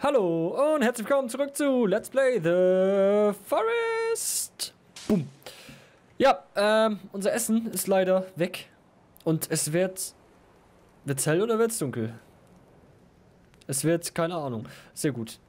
Hallo und herzlich willkommen zurück zu Let's Play The Forest. Boom. Ja, ähm, unser Essen ist leider weg. Und es wird... Wird's hell oder wird's dunkel? Es wird, keine Ahnung. Sehr gut.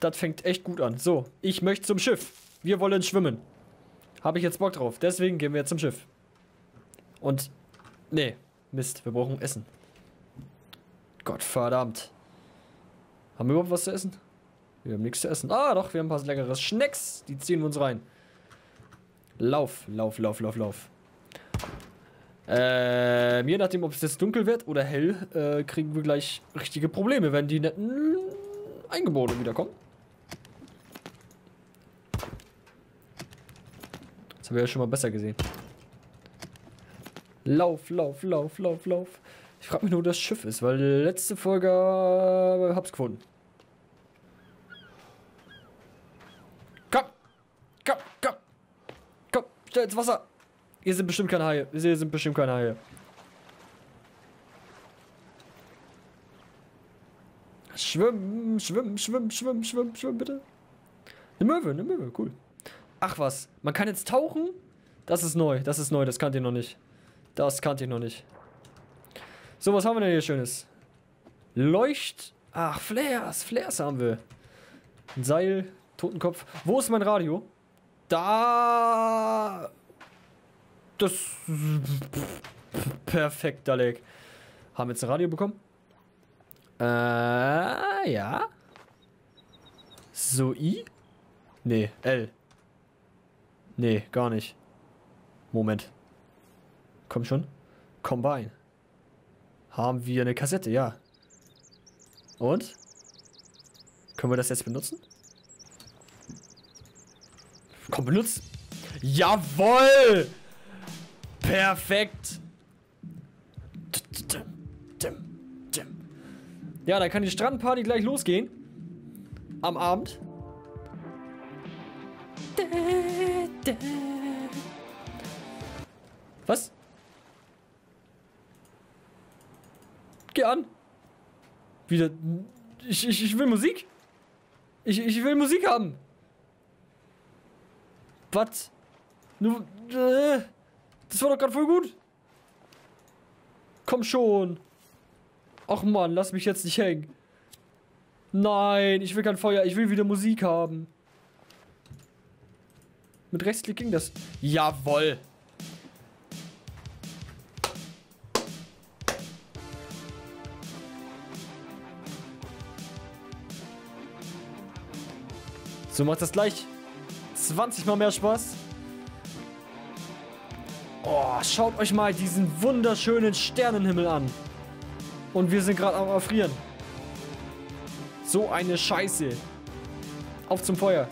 Das fängt echt gut an. So, ich möchte zum Schiff. Wir wollen schwimmen. Habe ich jetzt Bock drauf. Deswegen gehen wir jetzt zum Schiff. Und... Nee, Mist, wir brauchen Essen. Gott verdammt. Haben wir überhaupt was zu essen? Wir haben nichts zu essen. Ah, doch, wir haben ein paar leckeres Schnecks. Die ziehen wir uns rein. Lauf, lauf, lauf, lauf, lauf. Ähm, je nachdem, ob es jetzt dunkel wird oder hell, äh, kriegen wir gleich richtige Probleme, wenn die netten Eingeborenen wiederkommen. Das haben wir ja schon mal besser gesehen. Lauf, lauf, lauf, lauf, lauf. Ich frage mich nur, wo das Schiff ist, weil letzte Folge äh, hab's gefunden. Komm! Komm, komm! Stell ins Wasser! Hier sind bestimmt keine Haie. Hier sind bestimmt keine Haie. Schwimmen, schwimmen, schwimmen, schwimmen, schwimmen, schwimmen, bitte. Eine Möwe, eine Möwe, cool. Ach was, man kann jetzt tauchen? Das ist neu, das ist neu, das kannte ich noch nicht. Das kannte ich noch nicht. So, was haben wir denn hier Schönes? Leucht... Ach, Flares, Flares haben wir. Ein Seil, Totenkopf. Wo ist mein Radio? Da... Das... Perfekt, Dalek. Haben wir jetzt ein Radio bekommen? Äh, ja. So, I? Nee, L. Nee, gar nicht. Moment. Komm schon. Combine. Haben wir eine Kassette, ja. Und? Können wir das jetzt benutzen? Komm, benutzt. Jawoll! Perfekt! Ja, dann kann die Strandparty gleich losgehen. Am Abend. Was? Geh an. Wieder. Ich, ich, ich will Musik. Ich, ich will Musik haben. Was? Nur. Äh, das war doch gerade voll gut. Komm schon. Ach man, lass mich jetzt nicht hängen. Nein, ich will kein Feuer. Ich will wieder Musik haben. Mit Rechtsklick ging das. Jawoll. So macht das gleich 20 mal mehr Spaß. Oh, schaut euch mal diesen wunderschönen Sternenhimmel an. Und wir sind gerade am Erfrieren. So eine Scheiße. Auf zum Feuer.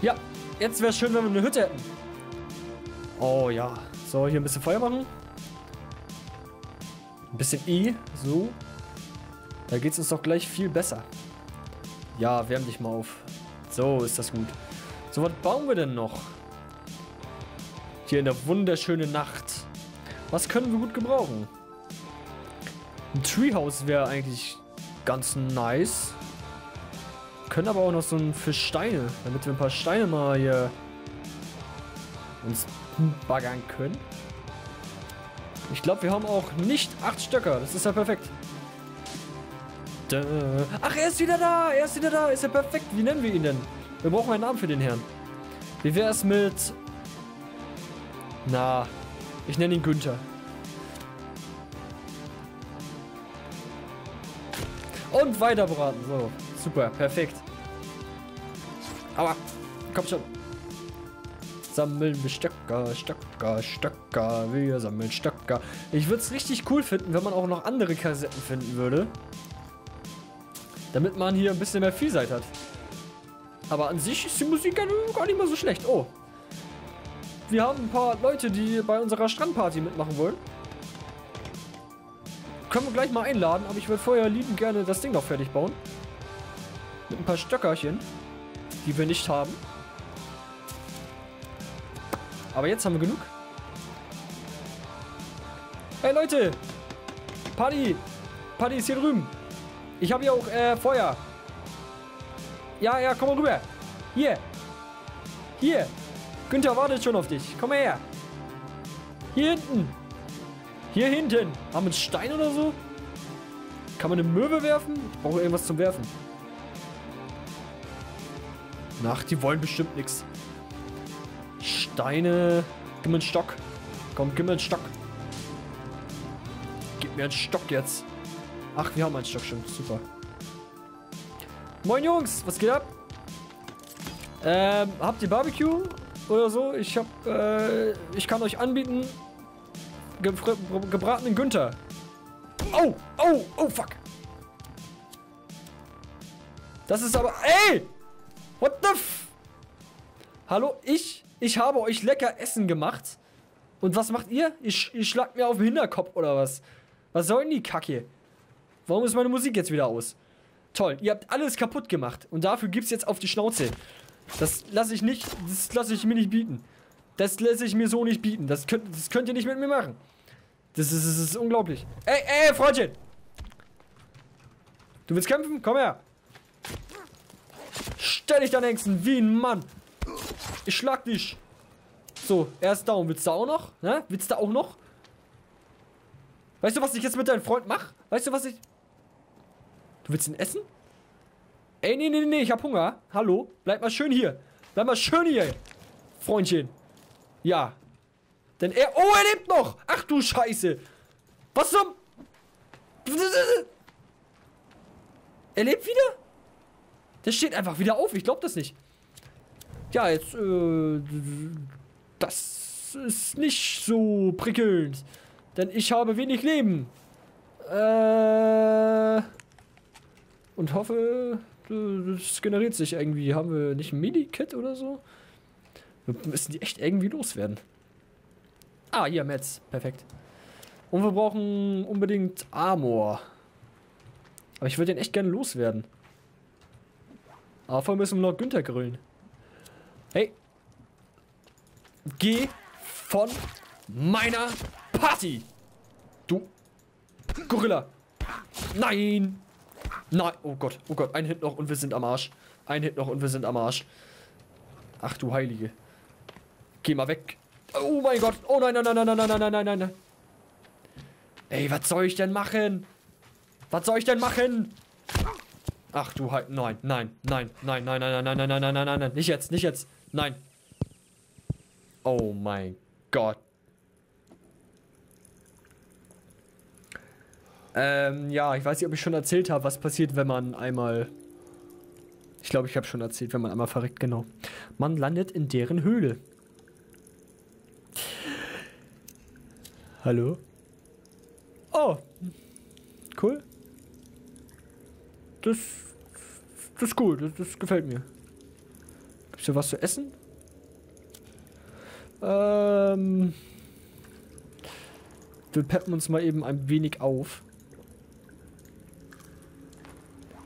Ja, jetzt wäre es schön, wenn wir eine Hütte hätten. Oh ja. So, hier ein bisschen Feuer machen. Bisschen E, so. Da geht es uns doch gleich viel besser. Ja, wärm dich mal auf. So ist das gut. So, was bauen wir denn noch? Hier in der wunderschönen Nacht. Was können wir gut gebrauchen? Ein Treehouse wäre eigentlich ganz nice. Können aber auch noch so ein für Steine, damit wir ein paar Steine mal hier uns baggern können. Ich glaube, wir haben auch nicht acht Stöcker. Das ist ja perfekt. Ach, er ist wieder da. Er ist wieder da. Ist ja perfekt. Wie nennen wir ihn denn? Wir brauchen einen Namen für den Herrn. Wie wäre es mit... Na, ich nenne ihn Günther. Und weiter braten. So, super, perfekt. Aber, komm schon. Sammeln wir Stöcker, Stöcker, Stöcker. Wir sammeln Stöcker. Ich würde es richtig cool finden, wenn man auch noch andere Kassetten finden würde. Damit man hier ein bisschen mehr Vielseite hat. Aber an sich ist die Musik gar nicht mal so schlecht. Oh. Wir haben ein paar Leute, die bei unserer Strandparty mitmachen wollen. Können wir gleich mal einladen, aber ich würde vorher lieben gerne das Ding noch fertig bauen. Mit ein paar Stöckerchen, die wir nicht haben. Aber jetzt haben wir genug. Hey Leute! Party! Party ist hier drüben. Ich habe hier auch äh, Feuer. Ja, ja, komm mal rüber. Hier. Hier. Günther wartet schon auf dich. Komm mal her. Hier hinten. Hier hinten. Haben wir einen Stein oder so? Kann man eine Möwe werfen? Ich brauche irgendwas zum Werfen. Ach, die wollen bestimmt nichts. Steine. Gib mir einen Stock. Komm, gib mir einen Stock. Gib mir einen Stock jetzt. Ach, wir haben einen Stock schon. Super. Moin Jungs, was geht ab? Ähm, habt ihr Barbecue oder so? Ich hab, äh, ich kann euch anbieten ge gebratenen Günther. Oh, oh, oh, fuck. Das ist aber, ey! What the f... Hallo, ich, ich habe euch lecker Essen gemacht. Und was macht ihr? Ihr, ihr schlagt mir auf den Hinterkopf oder was? Was soll denn die Kacke? Warum ist meine Musik jetzt wieder aus? Toll, ihr habt alles kaputt gemacht. Und dafür gibt's jetzt auf die Schnauze. Das lasse ich nicht, das lasse ich mir nicht bieten. Das lasse ich mir so nicht bieten. Das könnt, das könnt ihr nicht mit mir machen. Das ist, das ist unglaublich. Ey, ey, Freundchen! Du willst kämpfen? Komm her! Stell dich dann Ängsten wie ein Mann! Ich schlag dich! So, er ist down. Willst du auch noch? Ne? Willst du auch noch? Weißt du, was ich jetzt mit deinem Freund mache? Weißt du, was ich... Du willst ihn essen? Ey, nee, nee, nee, ich hab Hunger. Hallo? Bleib mal schön hier. Bleib mal schön hier. Freundchen. Ja. Denn er... Oh, er lebt noch. Ach du Scheiße. Was zum... Er lebt wieder? Der steht einfach wieder auf. Ich glaube das nicht. Ja, jetzt... Äh, das ist nicht so prickelnd. Denn ich habe wenig Leben. Äh... Und hoffe, das generiert sich irgendwie. Haben wir nicht ein Medikit oder so? Wir müssen die echt irgendwie loswerden. Ah, hier, Metz. Perfekt. Und wir brauchen unbedingt Armor. Aber ich würde den echt gerne loswerden. Aber vorher müssen wir noch Günther grillen. Hey. Geh von meiner Party. Du Gorilla. Nein. Nein. Oh Gott. Oh Gott. Ein Hit noch und wir sind am Arsch. Ein Hit noch und wir sind am Arsch. Ach du Heilige. Geh mal weg. Oh mein Gott. Oh nein, nein, nein, nein, nein, nein, nein, nein, nein. Ey, was soll ich denn machen? Was soll ich denn machen? Ach du halt. Nein, nein, nein, nein, nein, nein, nein, nein, nein, nein, nein, nein, nein. Nicht jetzt, nicht jetzt. Nein. Oh mein Gott. Ähm, ja, ich weiß nicht, ob ich schon erzählt habe, was passiert, wenn man einmal... Ich glaube, ich habe schon erzählt, wenn man einmal verreckt, genau. Man landet in deren Höhle. Hallo? Oh. Cool. Das, das ist cool, das, das gefällt mir. Gibt's hier was zu essen? Ähm... Wir peppen uns mal eben ein wenig auf.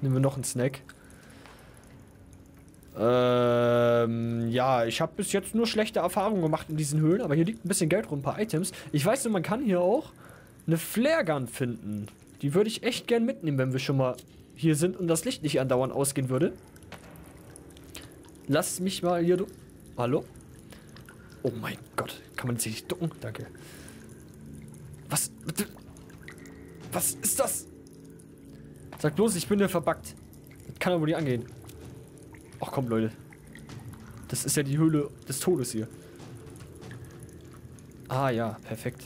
Nehmen wir noch einen Snack. Ähm, ja, ich habe bis jetzt nur schlechte Erfahrungen gemacht in diesen Höhlen, aber hier liegt ein bisschen Geld rum, ein paar Items. Ich weiß nur, man kann hier auch eine Flaregun finden. Die würde ich echt gern mitnehmen, wenn wir schon mal hier sind und das Licht nicht andauernd ausgehen würde. Lass mich mal hier... Hallo? Oh mein Gott, kann man sich nicht ducken? Danke. Was? Was ist das? Sag bloß, ich bin hier verbackt. Das kann aber wohl nicht angehen. Ach komm, Leute. Das ist ja die Höhle des Todes hier. Ah ja, perfekt.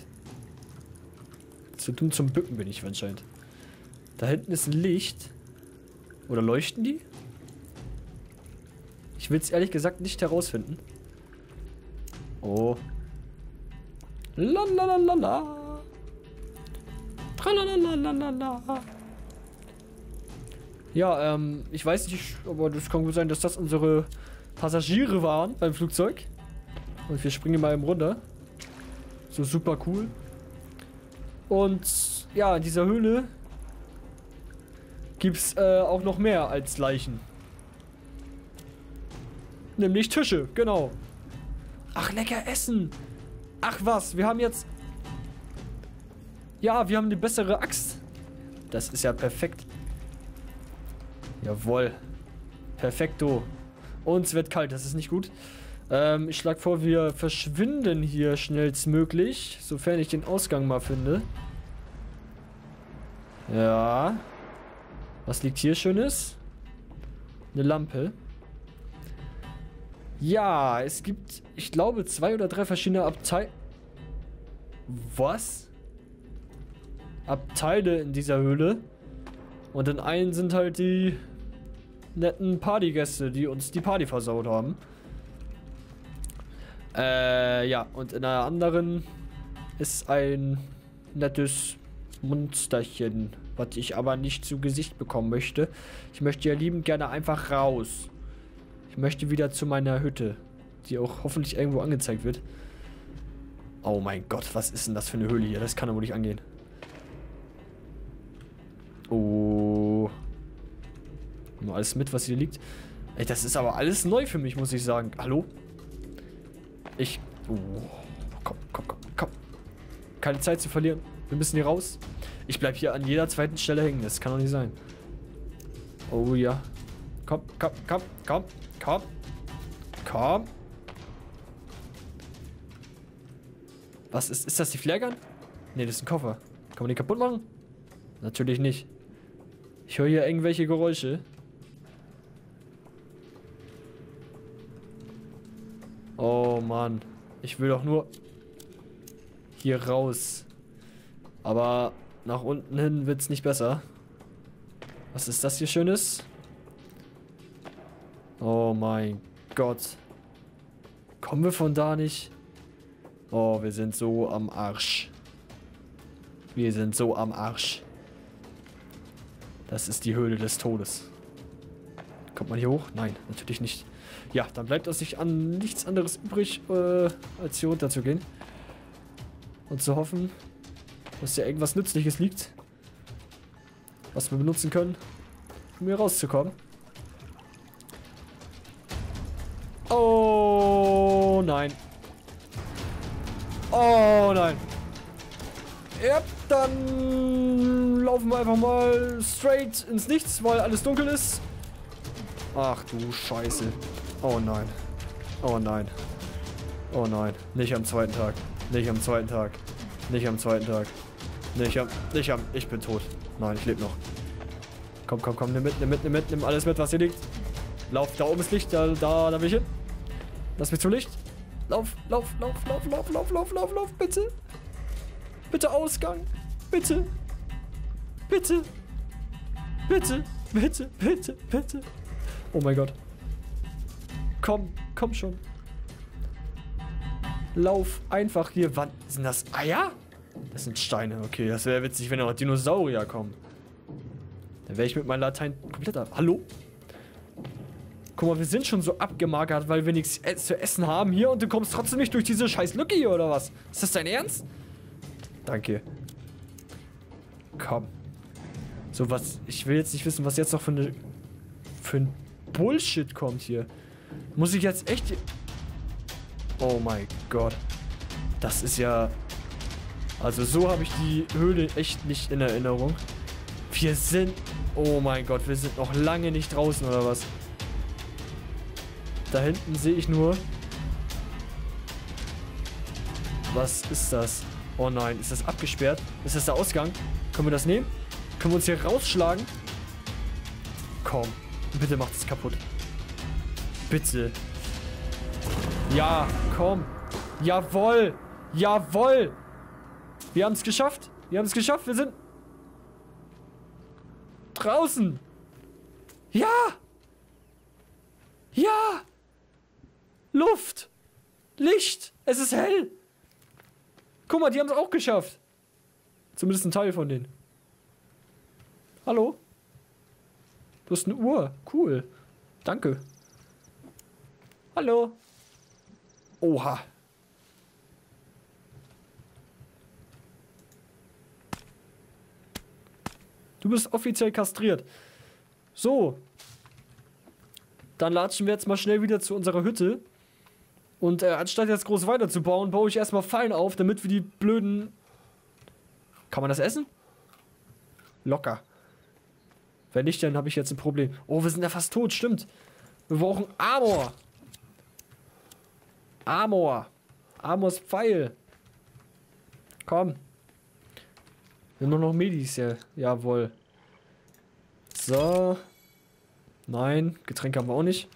Zu dumm zum Bücken bin ich anscheinend. Da hinten ist ein Licht. Oder leuchten die? Ich will es ehrlich gesagt nicht herausfinden. Oh. Lalalala. Tralalalala. Ja, ähm, ich weiß nicht, aber das kann gut sein, dass das unsere Passagiere waren beim Flugzeug. Und wir springen mal eben runter. So super cool. Und ja, in dieser Höhle gibt es äh, auch noch mehr als Leichen. Nämlich Tische, genau. Ach, lecker essen. Ach was, wir haben jetzt... Ja, wir haben eine bessere Axt. Das ist ja perfekt. Jawohl. Perfekto. Und es wird kalt, das ist nicht gut. Ähm, ich schlage vor, wir verschwinden hier schnellstmöglich, sofern ich den Ausgang mal finde. Ja. Was liegt hier Schönes? Eine Lampe. Ja, es gibt, ich glaube, zwei oder drei verschiedene Abteile. Was? Abteile in dieser Höhle. Und in einen sind halt die netten Partygäste, die uns die Party versaut haben. Äh, ja, und in einer anderen ist ein nettes Monsterchen, was ich aber nicht zu Gesicht bekommen möchte. Ich möchte ja liebend gerne einfach raus. Möchte wieder zu meiner Hütte, die auch hoffentlich irgendwo angezeigt wird. Oh mein Gott, was ist denn das für eine Höhle hier? Das kann doch wohl nicht angehen. Oh. Nur alles mit, was hier liegt. Ey, das ist aber alles neu für mich, muss ich sagen. Hallo? Ich... Oh. Komm, komm, komm, komm. Keine Zeit zu verlieren. Wir müssen hier raus. Ich bleib hier an jeder zweiten Stelle hängen. Das kann doch nicht sein. Oh ja. Komm, komm, komm, komm, komm. Komm. Was ist... Ist das die Flaggern? Ne, das ist ein Koffer. Kann man den kaputt machen? Natürlich nicht. Ich höre hier irgendwelche Geräusche. Oh Mann. Ich will doch nur hier raus. Aber nach unten hin wird es nicht besser. Was ist das hier Schönes? Oh mein Gott. Kommen wir von da nicht? Oh, wir sind so am Arsch. Wir sind so am Arsch. Das ist die Höhle des Todes. Kommt man hier hoch? Nein, natürlich nicht. Ja, dann bleibt uns nicht an nichts anderes übrig, äh, als hier runter zu gehen. Und zu hoffen, dass hier irgendwas Nützliches liegt. Was wir benutzen können, um hier rauszukommen. Nein. Oh nein. Ja, dann laufen wir einfach mal straight ins Nichts, weil alles dunkel ist. Ach du Scheiße. Oh nein. Oh nein. Oh nein. Nicht am zweiten Tag. Nicht am zweiten Tag. Nicht am zweiten Tag. Nicht am... Nicht am... Ich bin tot. Nein, ich lebe noch. Komm, komm, komm. Nimm mit, nimm mit, nimm mit. Nimm alles mit, was hier liegt. Lauf. Da oben ist Licht. Da, da, da will ich hin. Lass mich zum Licht. Lauf, lauf, lauf, lauf, lauf, lauf, lauf, lauf, lauf, bitte. Bitte Ausgang. Bitte. Bitte. Bitte. Bitte. Bitte. Bitte. Oh mein Gott. Komm. Komm schon. Lauf einfach hier. Wann sind das Eier? Das sind Steine. Okay, das wäre witzig, wenn noch Dinosaurier kommen. Dann wäre ich mit meinem Latein komplett ab. Hallo? Guck mal, wir sind schon so abgemagert, weil wir nichts zu essen haben hier und du kommst trotzdem nicht durch diese scheiß Lücke hier, oder was? Ist das dein Ernst? Danke. Komm. So, was... Ich will jetzt nicht wissen, was jetzt noch für eine... Für ein Bullshit kommt hier. Muss ich jetzt echt... Oh mein Gott. Das ist ja... Also so habe ich die Höhle echt nicht in Erinnerung. Wir sind... Oh mein Gott, wir sind noch lange nicht draußen, oder was? Da hinten sehe ich nur... Was ist das? Oh nein, ist das abgesperrt? Ist das der Ausgang? Können wir das nehmen? Können wir uns hier rausschlagen? Komm, bitte macht es kaputt. Bitte. Ja, komm. Jawoll. Jawoll. Wir haben es geschafft. Wir haben es geschafft. Wir sind draußen. Ja. Ja. Luft. Licht. Es ist hell. Guck mal, die haben es auch geschafft. Zumindest ein Teil von denen. Hallo? Du hast eine Uhr. Cool. Danke. Hallo. Oha. Du bist offiziell kastriert. So. Dann latschen wir jetzt mal schnell wieder zu unserer Hütte. Und äh, anstatt jetzt groß weiterzubauen, baue ich erstmal Fallen auf, damit wir die blöden. Kann man das essen? Locker. Wenn nicht, dann habe ich jetzt ein Problem. Oh, wir sind ja fast tot, stimmt. Wir brauchen Armor. Armor. Amors Pfeil. Komm. Wir haben nur noch Medis hier. Jawohl. So. Nein, Getränke haben wir auch nicht.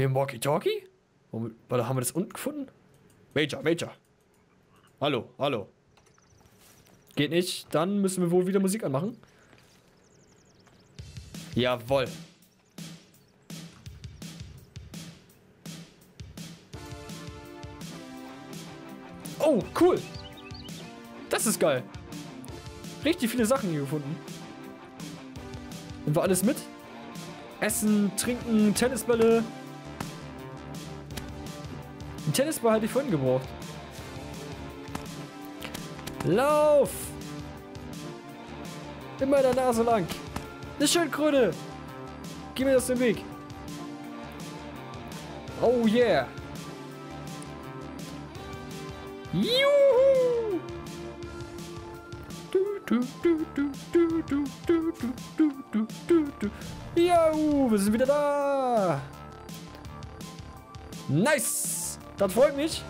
Wir haben Walkie-Talkie? Warte, haben wir das unten gefunden? Major, Major. Hallo, hallo. Geht nicht. Dann müssen wir wohl wieder Musik anmachen. Jawohl. Oh, cool. Das ist geil. Richtig viele Sachen hier gefunden. Nehmen wir alles mit? Essen, trinken, Tennisbälle. Ein Tennisball hatte ich vorhin gebraucht. Lauf! Immer der Nase lang. Eine Schildkröte. Gib mir das den Weg. Oh yeah. Juhu! Du, du, du, du, du, du, du, du, du, du, du. Juhu, wir sind wieder da. Nice. Das freut mich.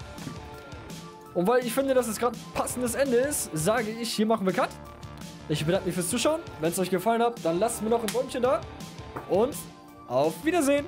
Und weil ich finde, dass es gerade passendes Ende ist, sage ich, hier machen wir Cut. Ich bedanke mich fürs Zuschauen. Wenn es euch gefallen hat, dann lasst mir noch ein Bäumchen da. Und auf Wiedersehen.